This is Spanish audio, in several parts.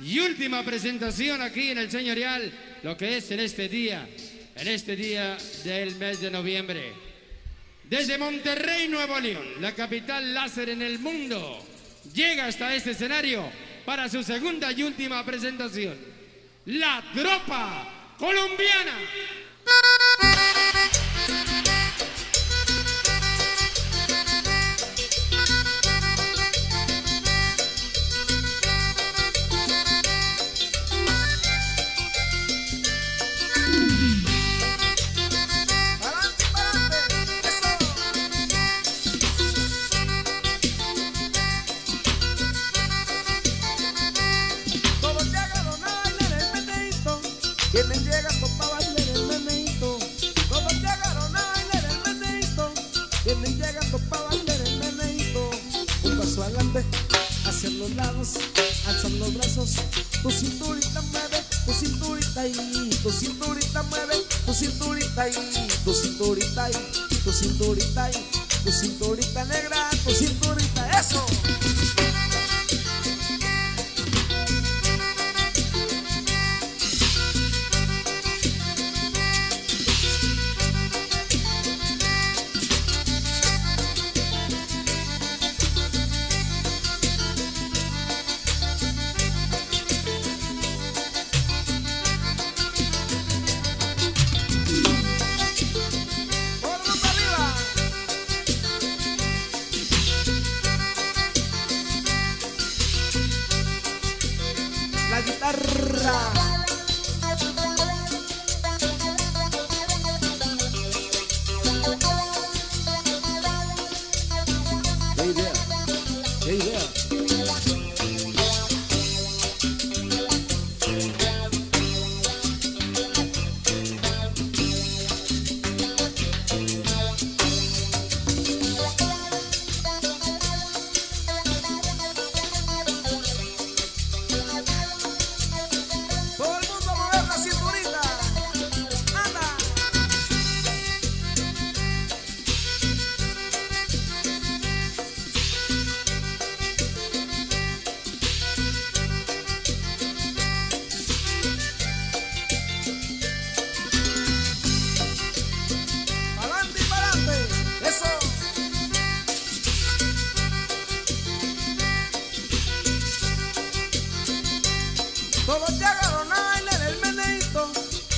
y última presentación aquí en el señorial, lo que es en este día, en este día del mes de noviembre. Desde Monterrey, Nuevo León, la capital láser en el mundo, llega hasta este escenario para su segunda y última presentación. La tropa colombiana. Hacia los lados, alzan los brazos. Tu cinturita mueve, tu cinturita ahí, tu cinturita mueve, tu cinturita ahí, tu cinturita ahí, tu cinturita ahí, tu cinturita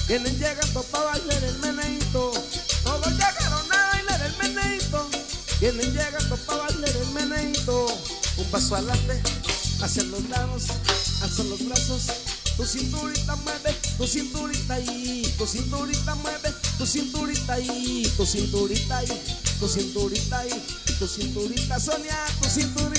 meneíto. Quienes llegan para bailar el meneíto. Todos llegaron a bailar el meneíto. Quienes llegan para bailar el meneíto. Un paso adelante, hacia los lados, alza los brazos. Tu cinturita mueve, tu cinturita ahí, tu cinturita mueve, tu cinturita ahí, tu cinturita ahí, tu cinturita ahí, tu cinturita Sonia, tu cinturita,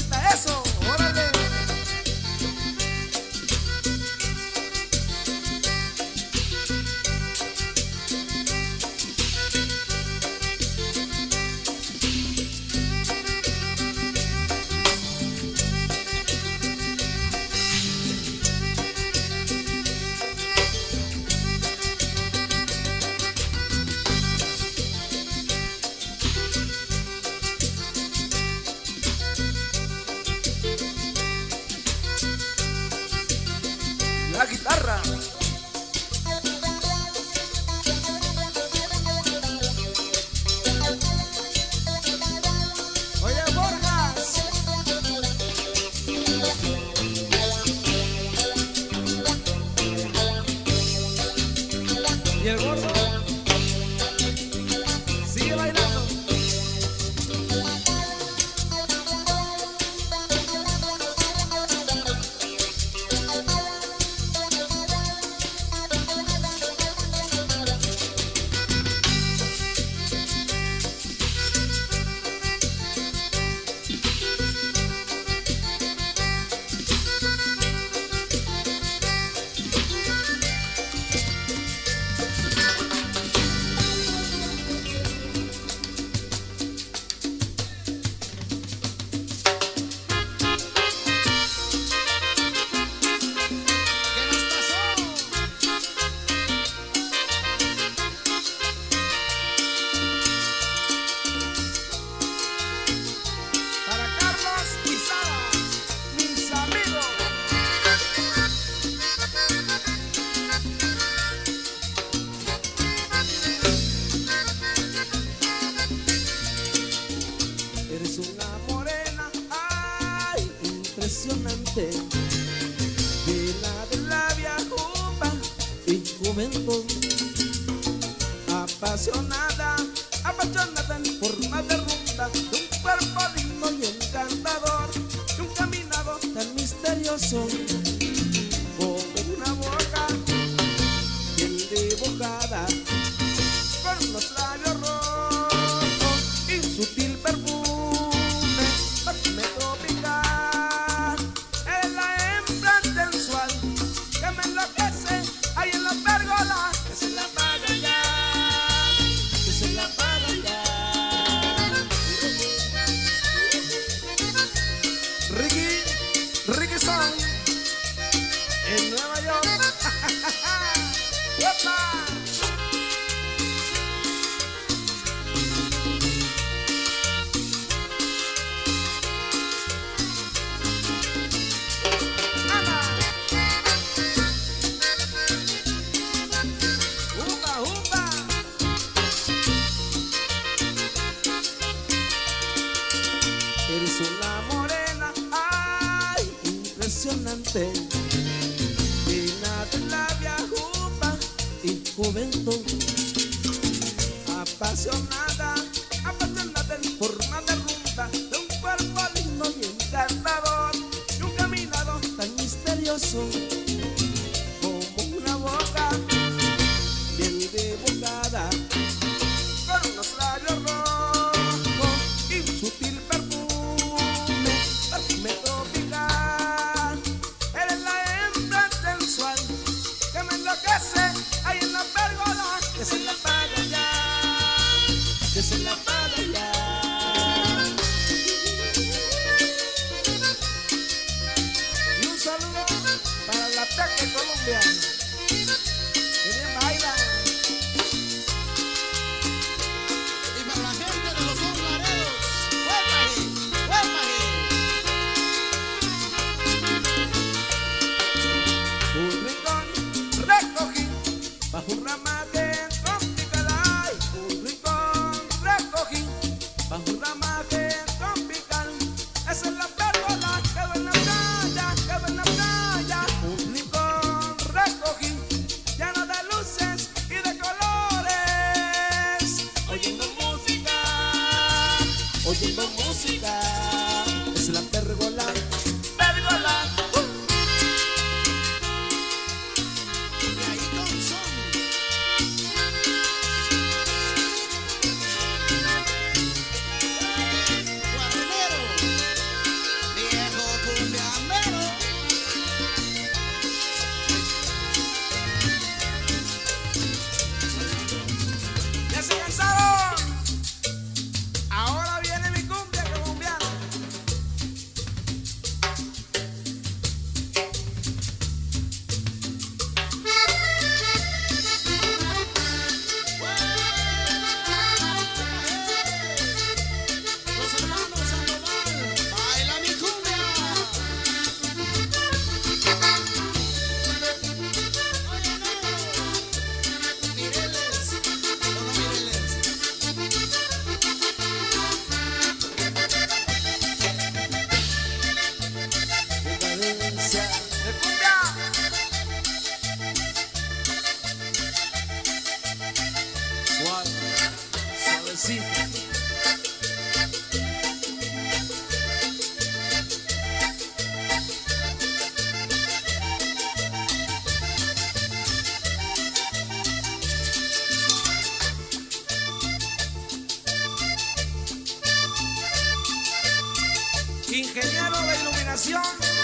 apasionada, juventud apasionada. canción.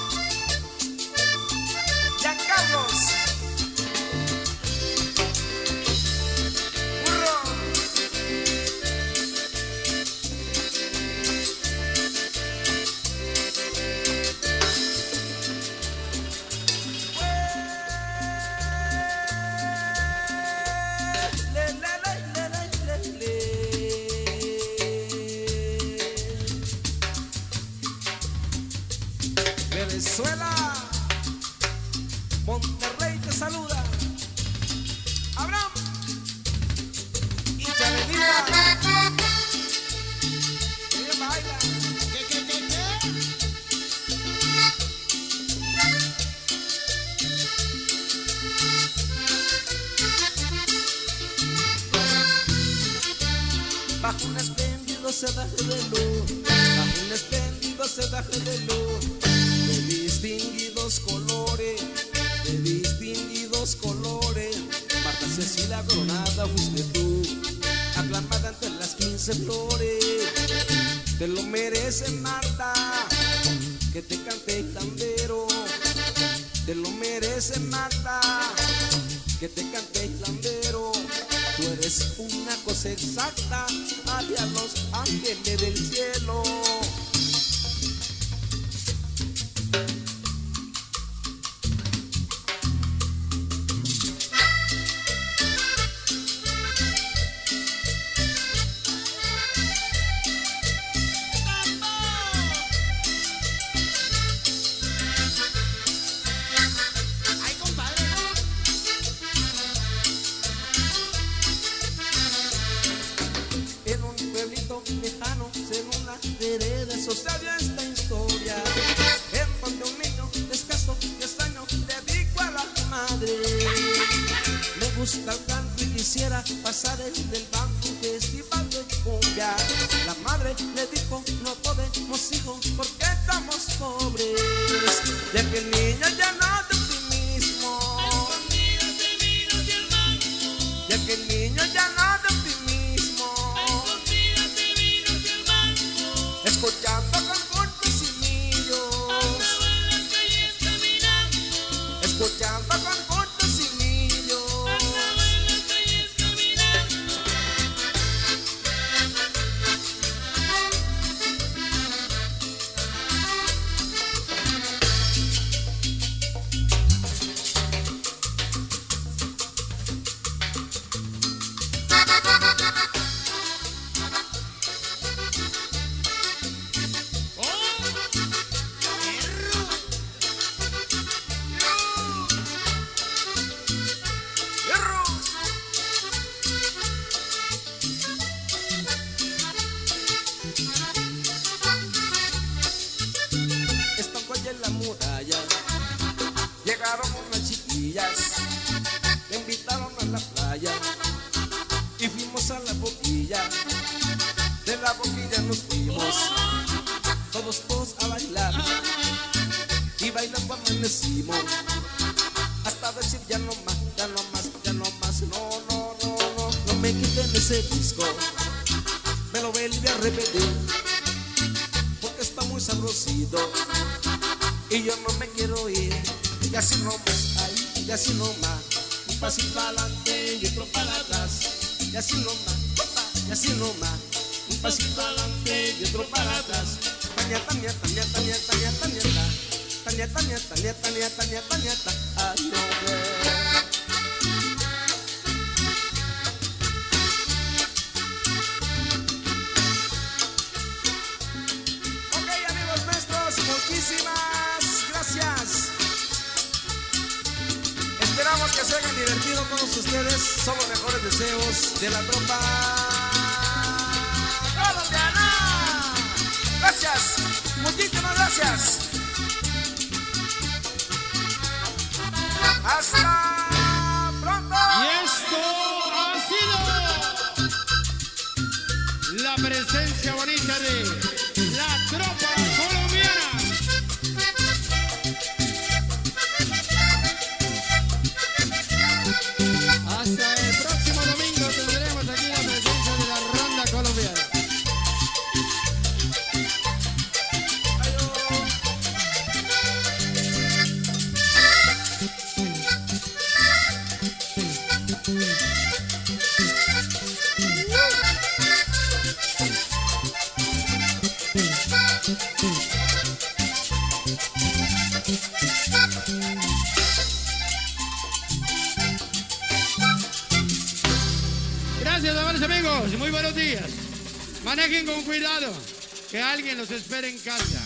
Venezuela, Monterrey te saluda. Abraham y Chalenita. Ella baila. ¿Qué, qué, qué, qué? Bajo un espléndido sedaje de luz, bajo un espléndido sedaje de luz distinguidos colores, de distinguidos colores. Marta Cecilia Coronada fuiste tú, aclamada entre las quince flores. Te lo merece Marta, que te cante el tambero. Te lo merece Marta, que te cante el tambero. Tú eres una cosa exacta hacia los ángeles del cielo. Porque estamos pobres. Ya que disco, me lo vuelve a repetir, porque está muy sabrosito y yo no me quiero ir, y así no más, ay, y así no más, un pasito para adelante y otro para atrás, y así no más, opa, y así no más, un pasito adelante y otro para atrás, taña, taña, taña, taña, taña, taña, taña. Tania, Tania, Tania, Tania, Tania, Tania, que se hayan divertido todos ustedes. Son los mejores deseos de la tropa colombiana. Gracias, muchísimas gracias. Manejen con cuidado. Que alguien los espere en casa.